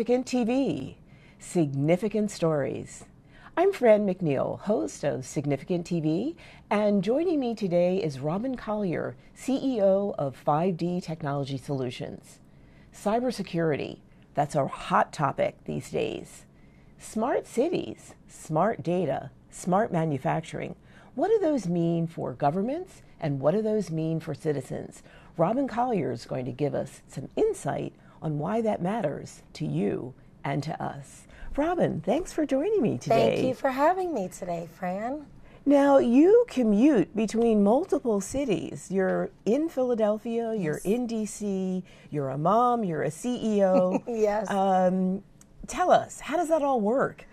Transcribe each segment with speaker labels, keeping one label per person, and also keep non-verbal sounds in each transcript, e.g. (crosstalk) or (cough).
Speaker 1: Significant TV, Significant Stories. I'm Franne McNeal, host of Significant TV, and joining me today is Robynn Collier, CEO of 5D Technology Solutions. Cybersecurity, that's a hot topic these days. Smart cities, smart data, smart manufacturing. What do those mean for governments and what do those mean for citizens? Robynn Collier is going to give us some insight on why that matters to you and to us. Robynn, thanks for joining me today.
Speaker 2: Thank you for having me today, Franne.
Speaker 1: Now, you commute between multiple cities. You're in Philadelphia, yes. you're in DC, you're a mom, you're a CEO. (laughs)
Speaker 2: yes. Um,
Speaker 1: tell us, how does that all work?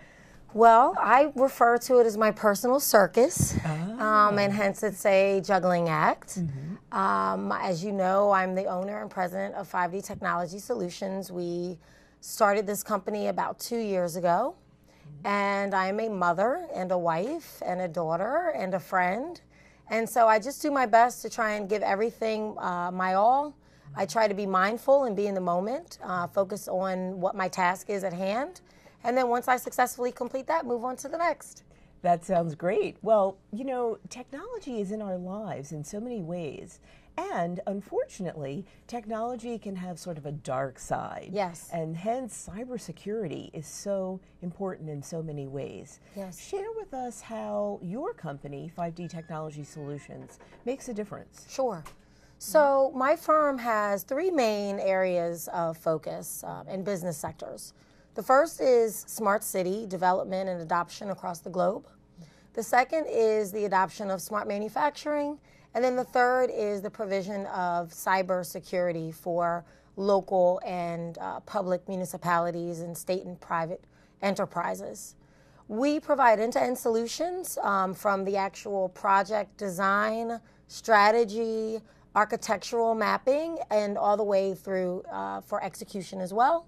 Speaker 2: Well, I refer to it as my personal circus, oh. um, and hence it's a juggling act. Mm-hmm. Um, as you know, I'm the owner and president of 5D Technology Solutions. We started this company about two years ago, mm-hmm. and I'm a mother and a wife and a daughter and a friend. And so I just do my best to try and give everything uh, my all. I try to be mindful and be in the moment, uh, focus on what my task is at hand and then once I successfully complete that, move on to the next.
Speaker 1: That sounds great. Well, you know, technology is in our lives in so many ways. And unfortunately, technology can have sort of a dark side.
Speaker 2: Yes.
Speaker 1: And hence, cybersecurity is so important in so many ways.
Speaker 2: Yes.
Speaker 1: Share with us how your company, 5D Technology Solutions, makes a difference.
Speaker 2: Sure. So, my firm has three main areas of focus um, in business sectors. The first is smart city development and adoption across the globe. The second is the adoption of smart manufacturing. And then the third is the provision of cyber security for local and uh, public municipalities and state and private enterprises. We provide end to end solutions um, from the actual project design, strategy, architectural mapping, and all the way through uh, for execution as well.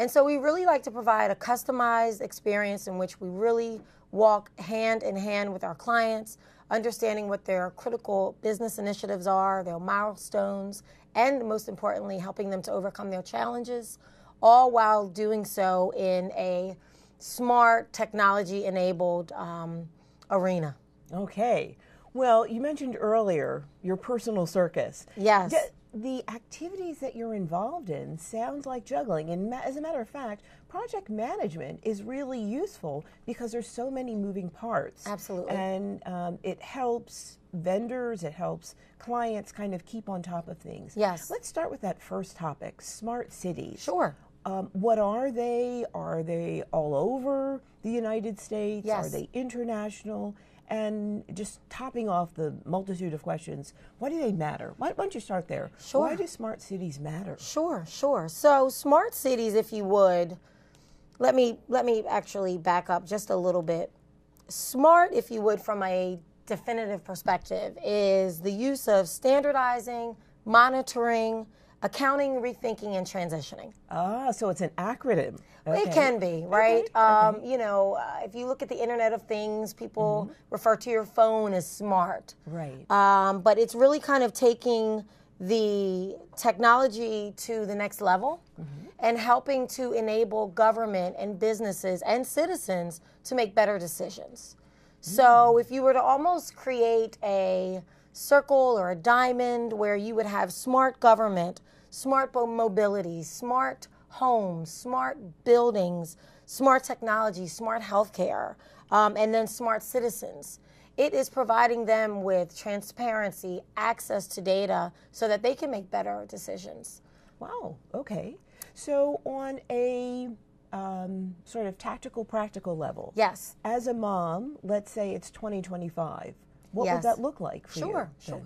Speaker 2: And so we really like to provide a customized experience in which we really walk hand in hand with our clients, understanding what their critical business initiatives are, their milestones, and most importantly, helping them to overcome their challenges, all while doing so in a smart, technology enabled um, arena.
Speaker 1: Okay. Well, you mentioned earlier your personal circus.
Speaker 2: Yes
Speaker 1: the activities that you're involved in sounds like juggling. And as a matter of fact, project management is really useful because there's so many moving parts.
Speaker 2: Absolutely.
Speaker 1: And um, it helps vendors, it helps clients kind of keep on top of things.
Speaker 2: Yes.
Speaker 1: Let's start with that first topic smart cities.
Speaker 2: Sure.
Speaker 1: Um, what are they? Are they all over the United States?
Speaker 2: Yes.
Speaker 1: Are they international? And just topping off the multitude of questions, why do they matter? Why, why don't you start there?
Speaker 2: Sure.
Speaker 1: Why do smart cities matter?
Speaker 2: Sure, sure. So smart cities, if you would, let me let me actually back up just a little bit. Smart, if you would, from a definitive perspective, is the use of standardizing, monitoring, accounting, rethinking, and transitioning.
Speaker 1: Ah, so it's an acronym.
Speaker 2: Okay. It can be, right? Okay. Um, okay. You know, uh, if you look at the Internet of Things, people mm-hmm. refer to your phone as smart.
Speaker 1: Right.
Speaker 2: Um, but it's really kind of taking the technology to the next level mm-hmm. and helping to enable government and businesses and citizens to make better decisions. Mm-hmm. So mm. if you were to almost create a circle or a diamond where you would have smart government, smart mobility, smart homes, smart buildings, smart technology, smart healthcare, um, and then smart citizens. It is providing them with transparency, access to data, so that they can make better decisions.
Speaker 1: Wow, okay. So, on a um, sort of tactical, practical level,
Speaker 2: yes.
Speaker 1: As a mom, let's say it's 2025 what yes. would that look like for
Speaker 2: sure,
Speaker 1: you?
Speaker 2: Sure,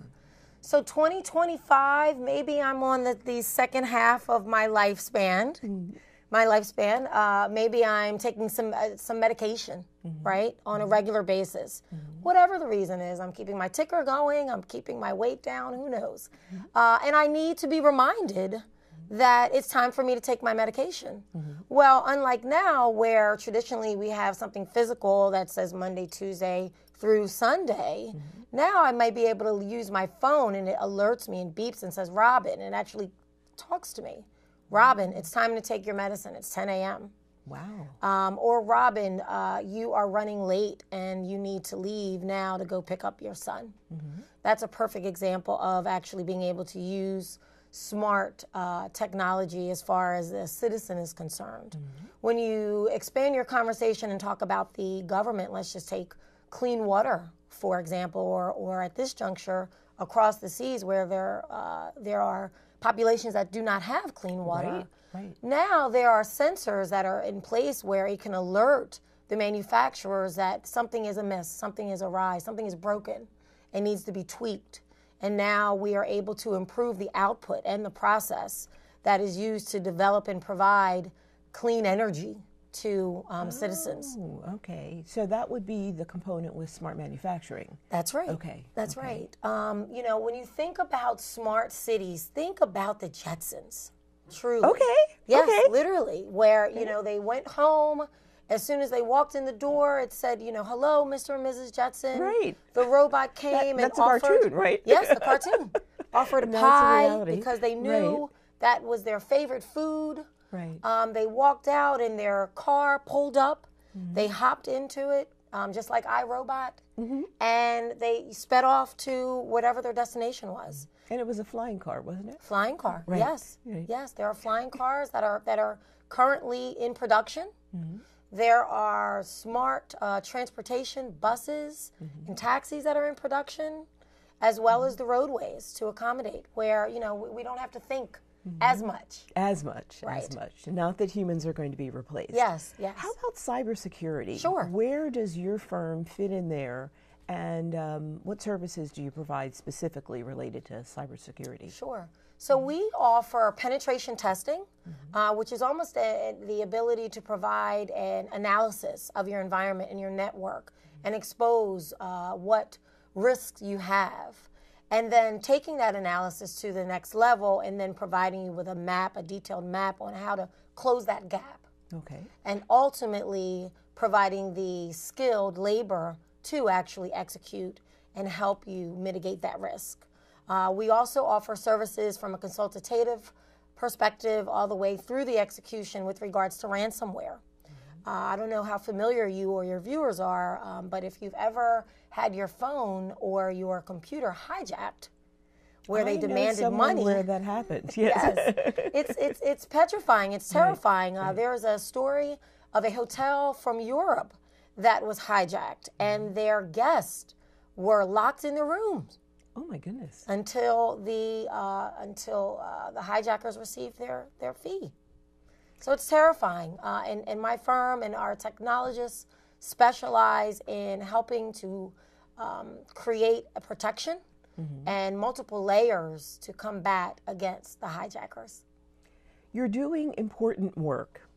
Speaker 2: So 2025, maybe I'm on the, the second half of my lifespan. Mm-hmm. My lifespan. Uh, maybe I'm taking some uh, some medication, mm-hmm. right, on a mm-hmm. regular basis. Mm-hmm. Whatever the reason is, I'm keeping my ticker going. I'm keeping my weight down. Who knows? Mm-hmm. Uh, and I need to be reminded that it's time for me to take my medication. Mm-hmm. Well, unlike now, where traditionally we have something physical that says Monday, Tuesday through Sunday, mm-hmm. Now I might be able to use my phone and it alerts me and beeps and says Robynn and actually talks to me. Robynn, it's time to take your medicine. It's 10 a.m.
Speaker 1: Wow.
Speaker 2: Um, or Robynn, uh, you are running late and you need to leave now to go pick up your son. That's a perfect example of actually being able to use smart uh, technology as far as the citizen is concerned. When you expand your conversation and talk about the government, let's just take clean water, for example, or, or at this juncture, across the seas where there, uh, there are populations that do not have clean water.
Speaker 1: Right, right.
Speaker 2: Now there are sensors that are in place where it can alert the manufacturers that something is amiss, something is awry, something is broken and needs to be tweaked. And now we are able to improve the output and the process that is used to develop and provide clean energy to um, citizens.
Speaker 1: Okay. So that would be the component with smart manufacturing.
Speaker 2: That's right.
Speaker 1: Okay,
Speaker 2: That's
Speaker 1: okay.
Speaker 2: right. Um, you know, when you think about smart cities, think about the Jetsons. True.
Speaker 1: Okay.
Speaker 2: Yes,
Speaker 1: okay.
Speaker 2: literally. Where, you know, they went home. As soon as they walked in the door, it said, you know, hello, Mr. and Mrs. Jetson.
Speaker 1: Right.
Speaker 2: The robot came and
Speaker 1: that's a
Speaker 2: offered.
Speaker 1: cartoon, right?
Speaker 2: Yes, the (laughs) cartoon. offered a
Speaker 1: a
Speaker 2: pie because they knew
Speaker 1: Right.
Speaker 2: that was their favorite food.
Speaker 1: Right.
Speaker 2: Um, they walked out and their car pulled up.
Speaker 1: Mm-hmm.
Speaker 2: They hopped into it, um, just like iRobot,
Speaker 1: Mm-hmm.
Speaker 2: and they sped off to whatever their destination was.
Speaker 1: and it was a flying car, wasn't it?
Speaker 2: Flying car,
Speaker 1: Right,
Speaker 2: yes,
Speaker 1: right.
Speaker 2: yes. There are flying cars that are that are currently in production.
Speaker 1: Mm-hmm.
Speaker 2: There are smart uh, transportation buses
Speaker 1: Mm-hmm.
Speaker 2: and taxis that are in production, as well as the roadways to accommodate where you know we, we don't have to think as much.
Speaker 1: As much,
Speaker 2: Right.
Speaker 1: as much. Not that humans are going to be replaced.
Speaker 2: Yes, yes.
Speaker 1: How about cybersecurity?
Speaker 2: Sure.
Speaker 1: Where does your firm fit in there? And um, what services do you provide specifically related to cybersecurity?
Speaker 2: Sure. So we offer penetration testing,
Speaker 1: Mm-hmm.
Speaker 2: uh, which is almost a, the ability to provide an analysis of your environment and your network and expose uh, what risks you have. And then taking that analysis to the next level and then providing you with a map, a detailed map on how to close that gap
Speaker 1: Okay.
Speaker 2: and ultimately providing the skilled labor to actually execute and help you mitigate that risk. Uh, we also offer services from a consultative perspective all the way through the execution with regards to ransomware. Uh, I don't know how familiar you or your viewers are, um, but if you've ever had your phone or your computer hijacked, where
Speaker 1: I
Speaker 2: they demanded money,
Speaker 1: Where that happened. (laughs) Yes.
Speaker 2: yes, it's it's it's petrifying. It's terrifying. Uh, there is a story of a hotel from Europe that was hijacked, and their guests were locked in their rooms
Speaker 1: oh my goodness.
Speaker 2: until the uh, until uh, the hijackers received their their fee. So it's terrifying. Uh, and, and my firm and our technologists specialize in helping to um, create a protection and multiple layers to combat against the hijackers.
Speaker 1: You're doing important work.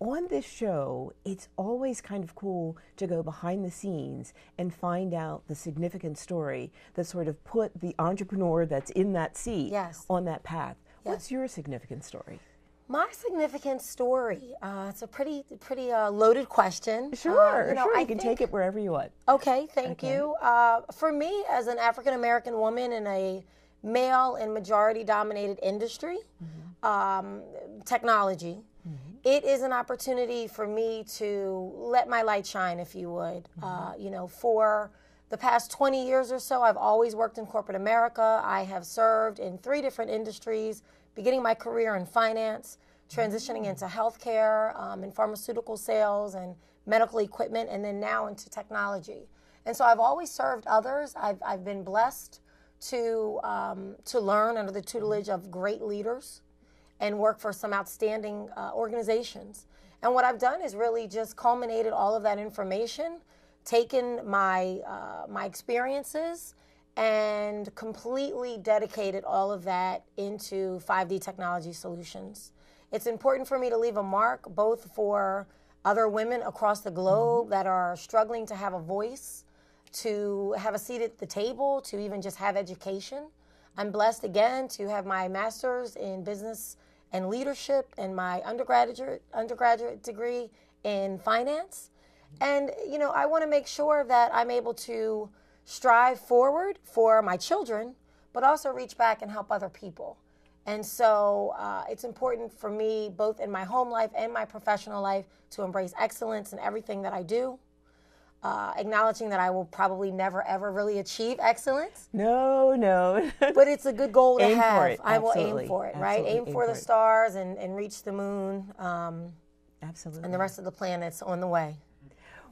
Speaker 1: On this show, it's always kind of cool to go behind the scenes and find out the significant story that sort of put the entrepreneur that's in that seat
Speaker 2: Yes.
Speaker 1: on that path. What's your significant story?
Speaker 2: My significant story. Uh, it's a pretty pretty uh, loaded question.
Speaker 1: Sure,
Speaker 2: Uh, you know,
Speaker 1: sure.
Speaker 2: I
Speaker 1: you can
Speaker 2: think-
Speaker 1: take it wherever you want.
Speaker 2: Okay, thank
Speaker 1: Okay.
Speaker 2: you. Uh, for me, as an African American woman in a male and majority dominated industry, um, technology, it is an opportunity for me to let my light shine, if you would. Uh, you know, for the past 20 years or so, I've always worked in corporate America. I have served in three different industries, beginning my career in finance, transitioning into healthcare um, and pharmaceutical sales and medical equipment, and then now into technology. And so I've always served others. I've, I've been blessed to, um, to learn under the tutelage of great leaders and work for some outstanding uh, organizations. And what I've done is really just culminated all of that information, taken my, uh, my experiences, and completely dedicated all of that into 5D technology solutions. It's important for me to leave a mark both for other women across the globe mm-hmm. that are struggling to have a voice, to have a seat at the table, to even just have education. I'm blessed again to have my master's in business and leadership and my undergraduate undergraduate degree in finance. And you know, I want to make sure that I'm able to strive forward for my children, but also reach back and help other people. And so uh, it's important for me, both in my home life and my professional life, to embrace excellence in everything that I do. Uh, acknowledging that I will probably never ever really achieve excellence.
Speaker 1: No, no. (laughs)
Speaker 2: but it's a good goal to
Speaker 1: aim
Speaker 2: have. I will aim for it,
Speaker 1: Absolutely.
Speaker 2: right? Aim,
Speaker 1: aim
Speaker 2: for the stars and, and reach the moon um,
Speaker 1: Absolutely.
Speaker 2: and the rest of the planets on the way.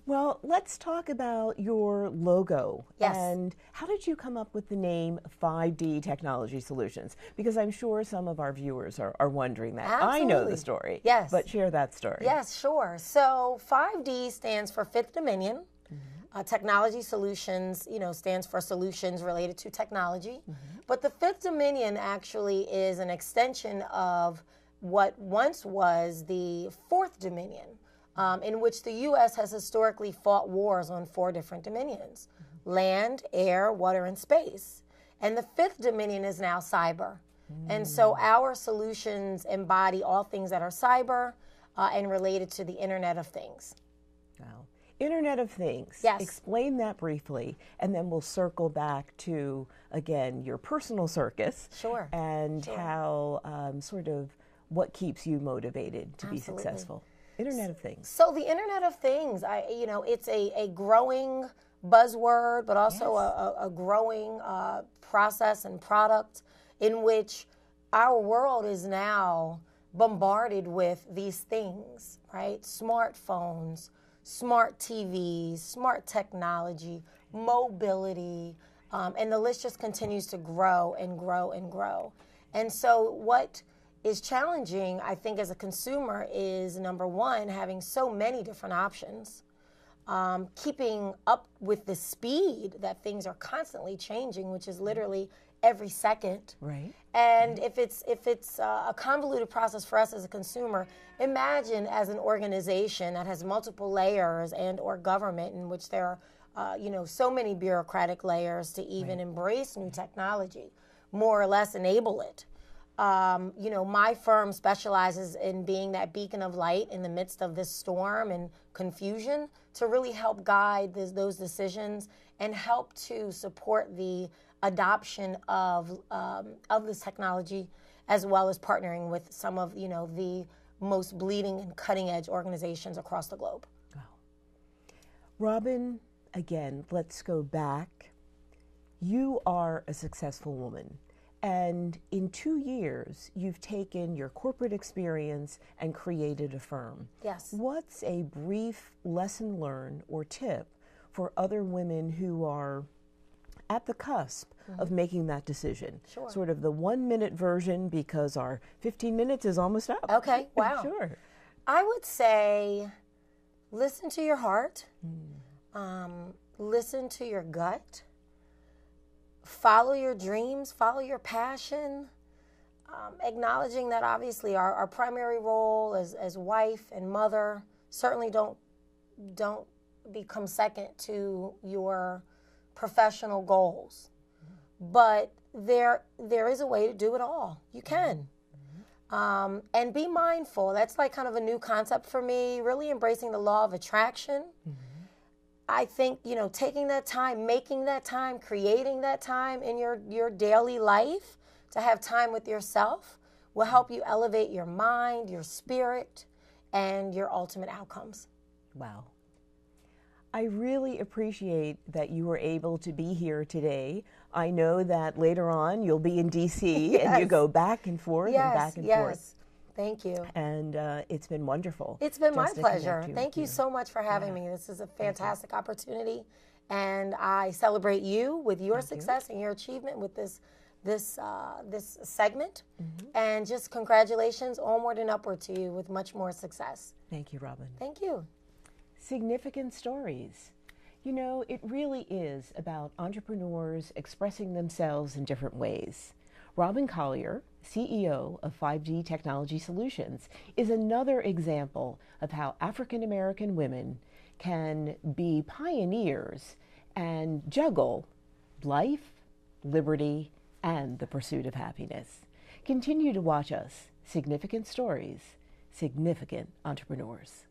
Speaker 1: Well, let's talk about your logo.
Speaker 2: Yes.
Speaker 1: And how did you come up with the name 5D Technology Solutions? Because I'm sure some of our viewers are, are wondering that. I know the story.
Speaker 2: Yes.
Speaker 1: But share that story.
Speaker 2: Yes, sure. So 5D stands for Fifth Dominion.
Speaker 1: Mm-hmm.
Speaker 2: Uh, technology solutions, you know, stands for solutions related to technology.
Speaker 1: Mm-hmm.
Speaker 2: But the Fifth Dominion actually is an extension of what once was the Fourth Dominion, um, in which the U.S. has historically fought wars on four different dominions land, air, water, and space. And the fifth dominion is now cyber. And so our solutions embody all things that are cyber uh, and related to the Internet of Things.
Speaker 1: Wow. Internet of Things.
Speaker 2: Yes.
Speaker 1: Explain that briefly, and then we'll circle back to, again, your personal circus.
Speaker 2: Sure.
Speaker 1: And how um, sort of what keeps you motivated to be
Speaker 2: Absolutely.
Speaker 1: successful. Internet of Things.
Speaker 2: So the Internet of Things, I you know, it's a, a growing buzzword, but also a, a, a growing uh, process and product in which our world is now bombarded with these things, right? Smartphones, smart TVs, smart technology, mobility, um, and the list just continues to grow and grow and grow. And so, what is challenging, I think, as a consumer is number one, having so many different options, um, keeping up with the speed that things are constantly changing, which is literally every second.
Speaker 1: Right.
Speaker 2: And if it's if it's uh, a convoluted process for us as a consumer, imagine as an organization that has multiple layers and or government in which there are uh, you know so many bureaucratic layers to even embrace new technology, more or less enable it. Um, you know, my firm specializes in being that beacon of light in the midst of this storm and confusion to really help guide this, those decisions and help to support the adoption of um, of this technology, as well as partnering with some of you know the most bleeding and cutting edge organizations across the globe.
Speaker 1: Robynn, again, let's go back. You are a successful woman. And in two years, you've taken your corporate experience and created a firm.
Speaker 2: Yes.
Speaker 1: What's a brief lesson learned or tip for other women who are at the cusp of making that decision?
Speaker 2: Sure.
Speaker 1: Sort of the one minute version because our 15 minutes is almost up.
Speaker 2: Okay, (laughs) wow.
Speaker 1: sure.
Speaker 2: I would say listen to your heart, um, listen to your gut, follow your dreams, follow your passion, um, acknowledging that obviously our, our primary role as, as wife and mother certainly don't don't become second to your professional goals. But there there is a way to do it all. You can. Um, and be mindful. That's like kind of a new concept for me, really embracing the law of attraction. I think, you know, taking that time, making that time, creating that time in your, your daily life to have time with yourself will help you elevate your mind, your spirit, and your ultimate outcomes.
Speaker 1: Wow. I really appreciate that you were able to be here today. I know that later on you'll be in DC (laughs) and you go back and forth and back and
Speaker 2: yes.
Speaker 1: forth.
Speaker 2: Thank you.
Speaker 1: And uh, it's been wonderful.
Speaker 2: It's been my
Speaker 1: just to connect
Speaker 2: pleasure.
Speaker 1: you
Speaker 2: Thank you so much for having me. This is a fantastic opportunity, and I celebrate you with your success and your achievement with this this uh, this segment.
Speaker 1: Mm-hmm.
Speaker 2: And just congratulations, onward and upward to you with much more success.
Speaker 1: Thank you, Robynn.
Speaker 2: Thank you.
Speaker 1: Significant stories. You know, it really is about entrepreneurs expressing themselves in different ways. Robynn Collier, CEO of 5D Technology Solutions, is another example of how African American women can be pioneers and juggle life, liberty, and the pursuit of happiness. Continue to watch us. Significant stories, significant entrepreneurs.